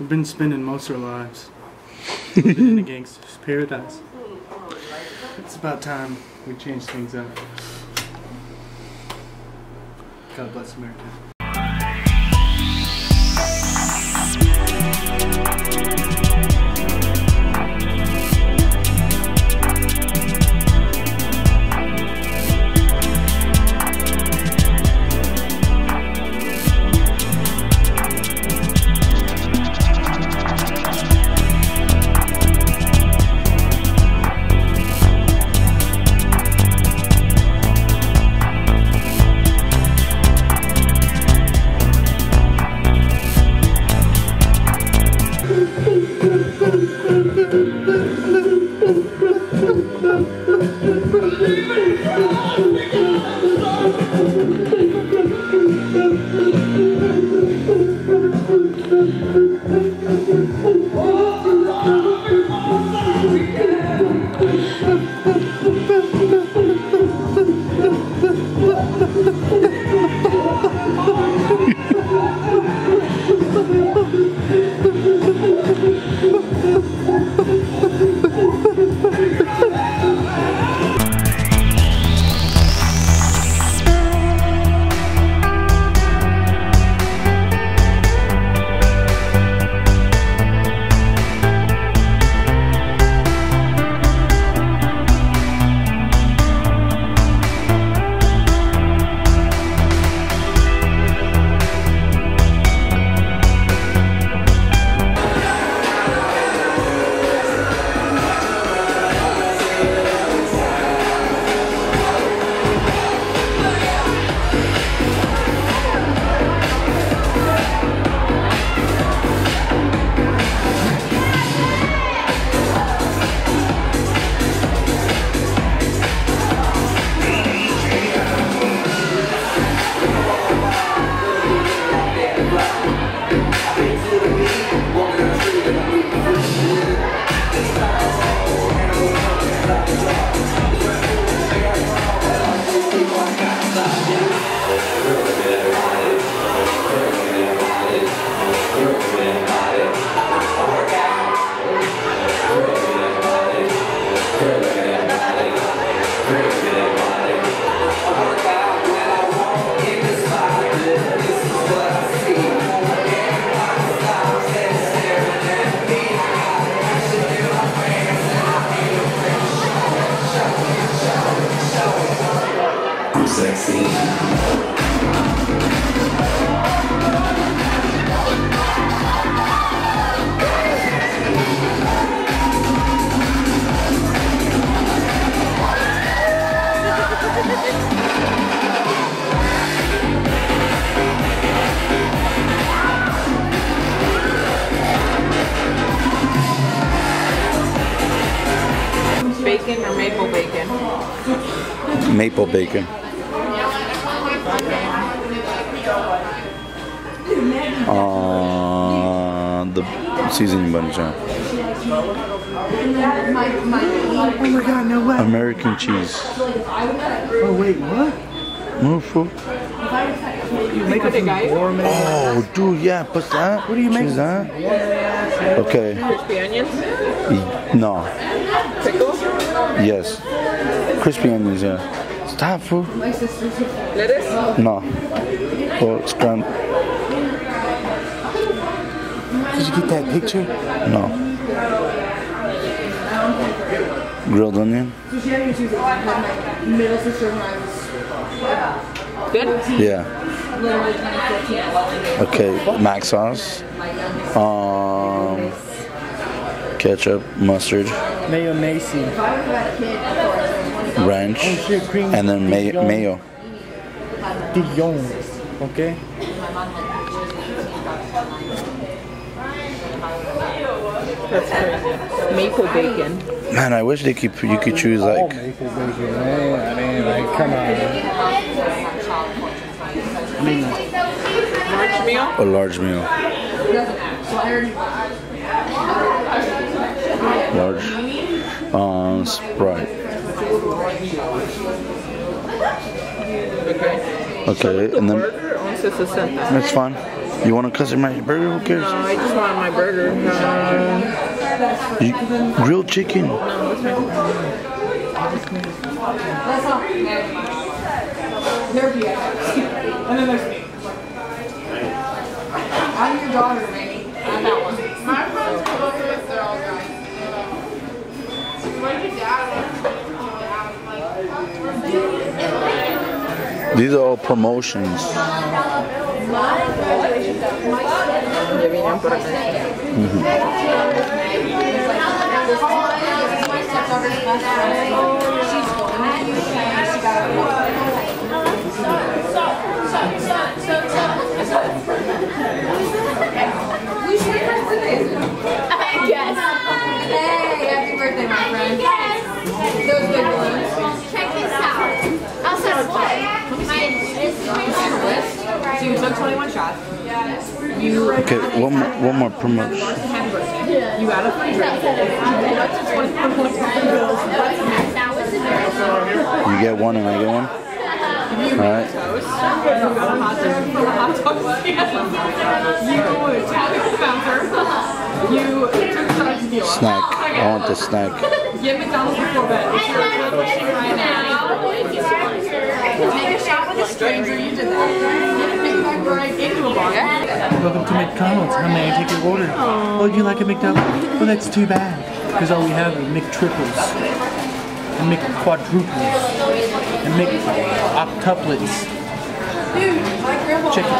We've been spending most of our lives in a gangster's paradise. It's about time we change things up. God bless America. Maple bacon. Uh, the seasoning bunch. yeah. Oh my god, no way. American cheese. Oh wait, what? No food. You make Put it, guys. gourmet. Oh, dude, yeah, put that. What do you make? Cheese, huh? Okay. Crispy onions? No. Pickle? Yes. Crispy onions, yeah. Stop, food. Lettuce? No. Well, scram. Did you get that picture? No. Grilled onion? Good? Yeah. Okay, mac sauce. Um, ketchup, mustard, Mayonnaise ranch, and then may mayo. Dijon, okay? That's crazy. Maple bacon. Man, I wish they could you could choose like. Oh, maple bacon, man. I mean, like, come on. Man. Large meal. A large meal. Large. Um, Sprite. Okay. Okay, and then burger once it's sent. that's fine. You want a custom mashed burger? Who cares? No, I just want my burger. Uh, You, grilled chicken. And then there's me. I'm your daughter, Manny. I'm that one. My friends were looking at their all guys. When your dad went, These are all promotions. She's going. She got a Whose birthday is it? Yes. Hey, happy birthday, my friend. Those big balloons. Check this out. I'll set a play. My So you took 21 shots. You Okay, one more, one more promotion. You got a free drink. You got to 21 points for bills. that was a You get one and I get one. All right. You got a hot dog from the hot dog. You tapped the bouncer. You took a of tequila. Snack. I want the snack. Get McDonald's before bed. If you're a right now. Take a shot with a stranger. You did that. Right into a bar. Welcome to McDonald's. How may I take your order? Oh, you like a McDonald's? Well, that's too bad. Because all we have are McTriples, and McQuadruples, and McOctuplets. Chicken.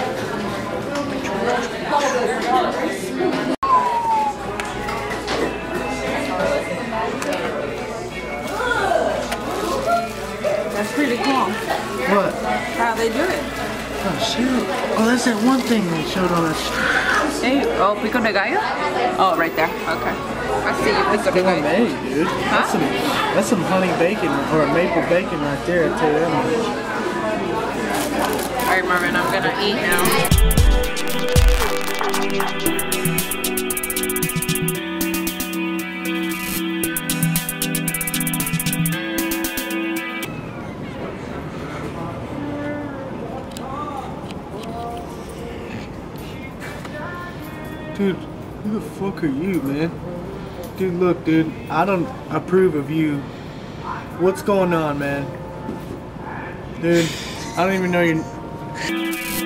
That's pretty cool. What? How they do it? Oh, shoot. Oh, that's that one thing they showed on us. Hey, oh, pico de gallo? Oh, right there. Okay. I see you, pico de gallo. Hey, dude. That's some, that's some honey bacon or maple bacon right there. I tell you that much. All right, Marvin, I'm gonna eat now. Dude, who the fuck are you, man? Dude, look, dude. I don't approve of you. What's going on, man? Dude, I don't even know your.